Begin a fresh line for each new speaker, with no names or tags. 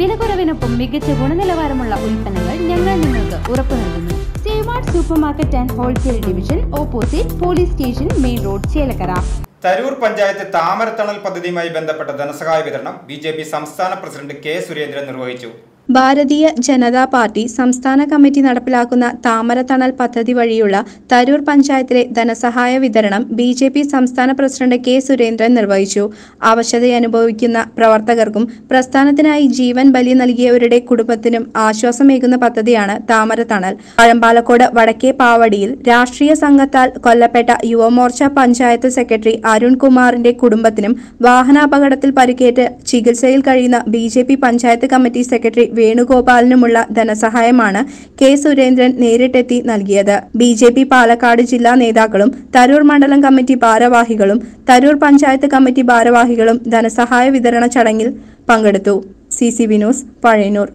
വിലക്കുറവിനൊപ്പം മികച്ച ഗുണനിലവാരമുള്ള ഉൽപ്പന്നങ്ങൾ ഞങ്ങൾ നിങ്ങൾക്ക് ഉറപ്പു നൽകുന്നു. സേവാർട്ട് super market and wholesale division opposite police station main road Chelakkara.
Tarur panchayat Thamarathanal പദ്ധതിയുമായി ബന്ധപ്പെട്ട ധനസഹായ വിതരണം ബി സംസ്ഥാന പ്രസിഡന്റ് കെ സുരേന്ദ്രൻ നിർവഹിച്ചു.
ഭാരതീയ ജനതാ പാർട്ടി സംസ്ഥാന കമ്മിറ്റി നടപ്പിലാക്കുന്ന താമരത്തണൽ പദ്ധതി വഴിയുള്ള തരൂർ പഞ്ചായത്തിലെ ധനസഹായ വിതരണം ബി ജെ പി സംസ്ഥാന പ്രസിഡന്റ് കെ സുരേന്ദ്രൻ നിർവഹിച്ചു. അവശതയനുഭവിക്കുന്ന പ്രവർത്തകർക്കും പ്രസ്ഥാനത്തിനായി ജീവൻ ബലി നൽകിയവരുടെ കുടുംബത്തിനും ആശ്വാസമേകുന്ന പദ്ധതിയാണ് താമരത്തണൽ പഴമ്പാലക്കോട് വടക്കേ പാവടിയിൽ രാഷ്ട്രീയ സംഘത്താൽ കൊല്ലപ്പെട്ട യുവമോർച്ച പഞ്ചായത്ത് സെക്രട്ടറി അരുൺകുമാറിന്റെ കുടുംബത്തിനും വാഹനാപകടത്തിൽ പരിക്കേറ്റ് ചികിത്സയിൽ കഴിയുന്ന ബി പഞ്ചായത്ത് കമ്മിറ്റി സെക്രട്ടറി വേണുഗോപാലിനുമുള്ള ധനസഹായമാണ് കെ സുരേന്ദ്രൻ നേരിട്ടെത്തി നൽകിയത്. ബി ജെ പി പാലക്കാട് ജില്ലാ നേതാക്കളും തരൂർ മണ്ഡലം കമ്മിറ്റി ഭാരവാഹികളും തരൂർ പഞ്ചായത്ത് കമ്മിറ്റി ഭാരവാഹികളും ധനസഹായ വിതരണ ചടങ്ങിൽ പങ്കെടുത്തു. C C Vinos Pazhayannur.